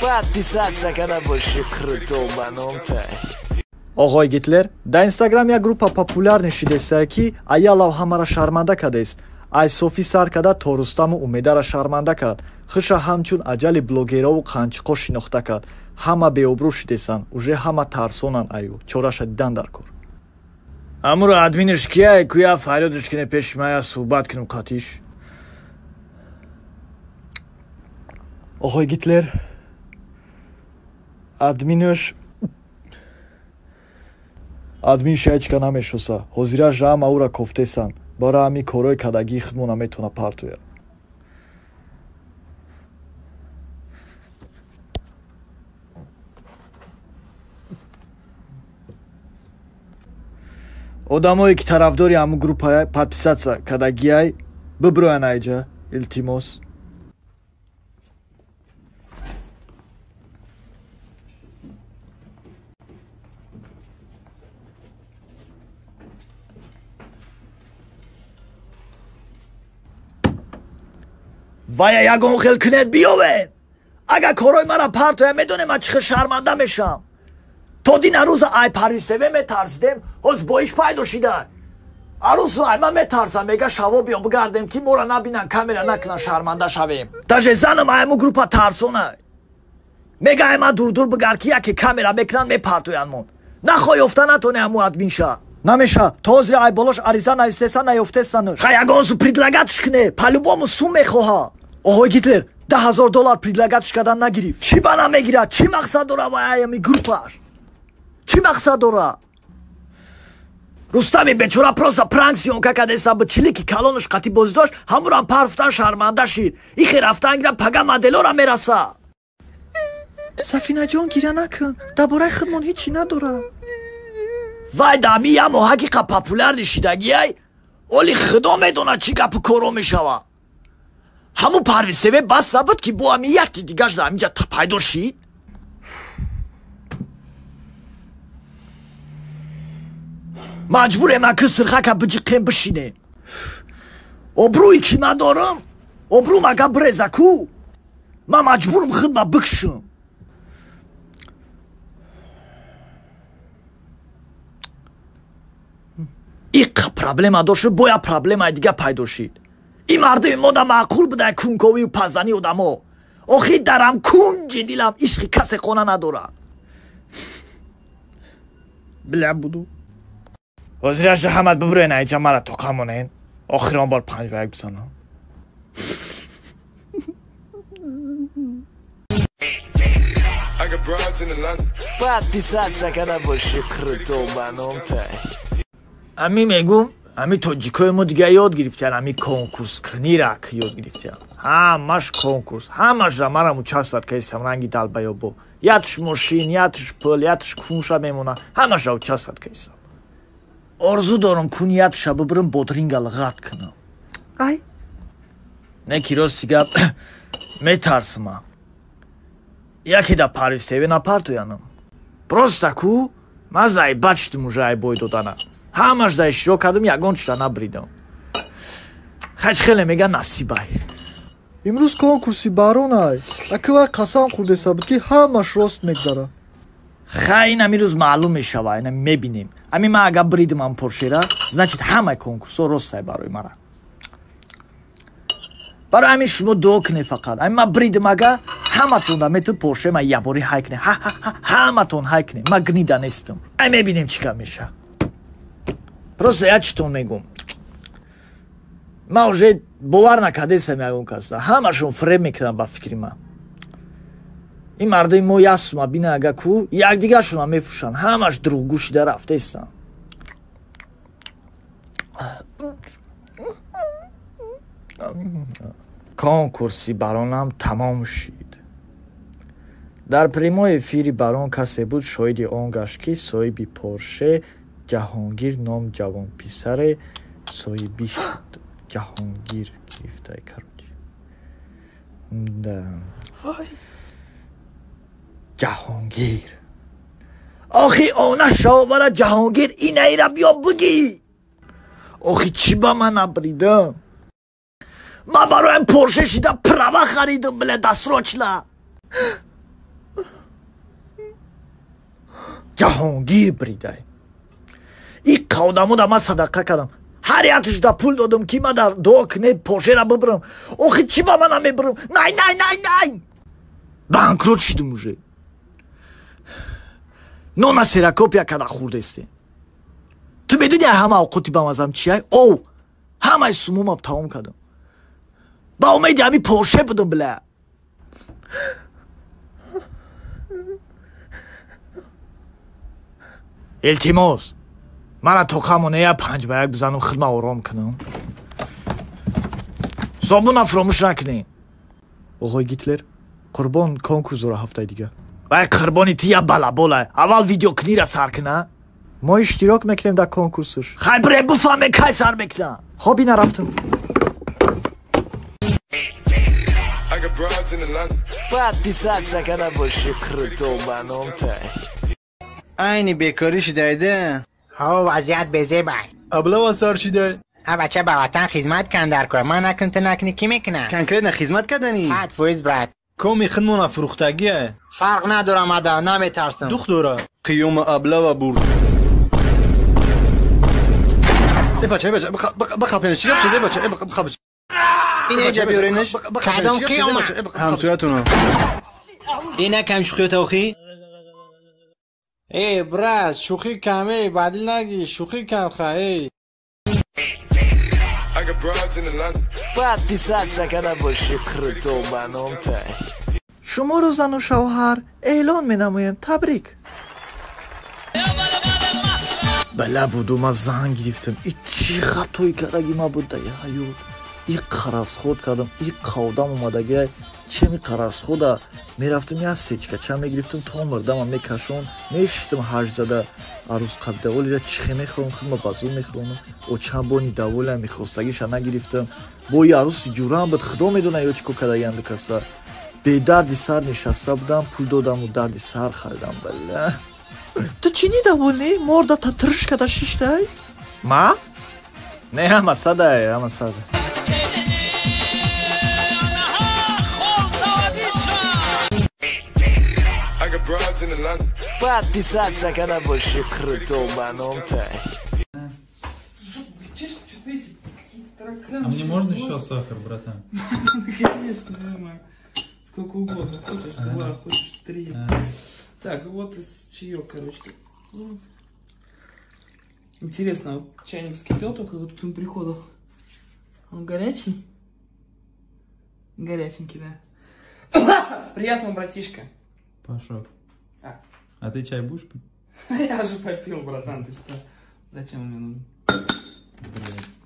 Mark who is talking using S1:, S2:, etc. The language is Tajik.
S1: Подписаться, когда больше крутого баномта.
S2: оғои гитлер дар инстаграм як группа популярни шидесае ки аялав ҳамаро шарманда кардест ай софӣ сар карда то рустаму умедара шарманда кард. Хиша ҳамчун аҷали блогерову қанчиқо шинохта кард. Ҳама беобрӯ шидесанд уже ҳама тарсонанд аю чораша дидан дар кор. Амуро админиш кияй куя фарёдиш кине пеши мая суҳбат кинем қатиш оғои гитлер админаш админ шаячка намешоса ҳозира жаъма ӯра кофтесанд бара ҳами корҳои кадагии худмо наметавона партояд одамое ки тарафдори ҳамун группа подписаться кадагиай бибироян айҷа илтимос вая ягон хел кунед биёвед? Агар корҳои мара партоя медонем ман чӣ хел шарманда мешавам? То дина рӯза ай парисеве метарсидем ҳоз боиш пайдо шида арӯзу ай ман метарсам мега шаво биё бигардем ки моро набинан камера накунан шарманда шавем. Даже занам айму группа тарсонай мега ай ман дурдур бигар ки яке камера мекунанд мепартоянмон. Нахоҳ ёфта натоне аму админша намеша то ҳозир ай болош ариза наистеса наёфтесан ха ягонсу предлагатш куне палюбому сум мехоҳа оҳои гитлер да ҳазор доллар предлагатш кардан нагирифт. Чӣ ба намегирад чӣ мақсад дора ва аями группаш? Чӣ мақсад дора рустами бечора просто пранк сёнка кардеса ба чилики калонош қатӣ бозӣ дошт ҳамурам парфтан шарманда шид ихе рафтан гира пага моделора мераса. Сафинаҷон гира накун дар бораи худмон ҳечӣ надора вай дами я моҳаки қа популярни шидагиай. Оли худо медонад чӣ гапу коро мешавад ҳамун парвисеве бас забуд ки бо ами якти дигаш дар аминҷа пайдо шид? Маҷбурем аки сирхака биҷиқем бишинем обрӯи ки надорам обрӯм ага биреза ку ман маҷбурам хидма бикшам иқа проблема дошт боя проблемаи дига пайдо шид ин мардуми мода маъқул буда кунковию пазани одамо охи дарам кунҷи дилам ишқи касе хона надорад бля буду ҳозираша ҳамат бибурен айҷа мара тоқамонен охирон бор панҷваяк бизанам
S1: Подписаться, когда больше крутого баномта.
S2: ами мегум ами тоҷикои мо дига ёд гирифтиян ами конкурскнирак ёд гирифтиян ҳамаш конкурс ҳамашра марам участват кайсам ранги далбаёбо ятш мошин ятш пул ятш кунша мемона ҳамашра участват кайсам орзу дорам куниятша бибирам бодринга лғат кунам. Ай? Не ки рости гап метарсма. Яке да паристеве напартоянам просто ку мазаи бачтум уже ай бой додана ҳамаш да иштирок кардам ягончиша набридам. Хачхеле мега насибай. Имрӯз конкурси баронай акивай қасам хӯрдеса буд ки ҳамаш рост мегзара ха ин ами рӯз маълум мешава ин мебинем. Ами ман агар бридмам поршера значит ҳамаи конкурсҳо ростсай барои мара. Барои ҳамин шумо дуо кунед фақат. Ами ман бридм ага ҳаматон мету порше ман ябори ҳай кунем ҳаматон ҳай кунем ман гнида нестам. Ай мебинем чӣ кар меша просто ячитон мегум? Ман уже бовар накардесам ягон каса ҳамашон фреб мекунам ба фикри ман. Ин мардои мо ясума бина ага ку якдигашона мефурӯшанд ҳамаш дурӯғгӯ шида рафтаистанд конкурси баронам тамом шид. Дар прямои эфири барон касе буд шоҳиди он гашт ки соҳиби порше ҷаҳонгир ном ҷавонписаре соҳибӣ шуд ҷаҳонгир гирифтаи кароҷи да. Ҷаҳонгир охи она шовара ҷаҳонгир инайра биё бигӣ охи чӣ ба ман набридам ман бароям порше шида права харидам бля дасрочна ҷаҳонгир бридай и қавдамуда ман садақа кардам. Ҳар якшда пул додам ки ман дар докне поршера бибирам охи чӣ ба мана мебирам? Най най най най! Банкрот шидам уже. Нона серакопия када хурдестем ту медуни ҳама авқоти ба мазам чия о ҳамаи сумумам тамом кардам. Ба умеди ҳами порше будам бля. Илтимос мара тоқамона я панҷ ба як бизанам хидма ором кунам собуна фуромӯш накунем оғои гитлер қурбон конкурс дора ҳафтаи дигар вай қурбони ти я балабола аввал видеокнира сар куна мо иштирок мекунем дар конкурсаш хай бире буфаме кай сар мекунам хоб ина рафтам
S3: I got broads in Atlanta.
S1: подписаться набоши крутой баном тай
S4: айни бекорӣ ها
S5: وضعیت بزه بای
S4: ابله واسار شده
S5: ها بچه به وطن خدمت کن در کار ما نکن تو نکنی. کی می‌کنه
S4: کنکرت خدمت کردنی.
S5: صد فویز برد.
S4: کمی خدمون فروختگیه
S5: فرق ندارم ادا نمی
S4: ترسم دوخ دوره قیوم ابله و بور ای بچه ای بچه بخوا پینش چی شده؟ بچه ای بخوا بچه این
S5: ایجا
S4: بیورینش
S5: کدام
S4: قیومه
S5: همسویتونه
S4: اینه کمش
S5: خیوت
S4: اوخی ای برد شوخی
S5: کمه
S4: بدی نگی. شوخی کم خواهی باید بیزد سکنه
S6: با شکر تو منام تا. شما رو زن و شوهر اعلان
S3: می نمویم تبریک. بله بودو
S1: ما زن گرفتم. ای چی
S2: خطوی کرگی ما بود دیگه ای قرص خود کردم. ای قودم اومدگی чӣ и и омадагия чеми қаразхода мерафтам я сечка ча мегирифтам то мирдама мекашон мешиштам ҳаж зада арӯз қабдаволира чихе мехӯрам хидма базу мехӯрам оча бони даволя мехостагиша нагирифтам бои арӯси ҷурам буд худо медона ё чӣ ко кардаянду каса бедарди сар нишаста будам пул додаму дарди сар харидам бала ту чини даволӣ морда татришкада шиштай ма? Не ҳама садай ҳама сада
S1: подписаться набоши крутой баном тай
S7: А мне можно еще сахар, братан?
S8: Конечно, нормально. Сколько угодно. Хочешь два, хочешь три. Так, вот из чаек, короче. Интересно, чайник вскипел только вот к твоему приходу. Он горячий? Горяченький, да. Приятного, братишка.
S7: Пошел.
S8: А.
S7: А ты чай будешь пить?
S8: Я же попил, братан, ты что? Зачем мне нужен?
S7: Блядь.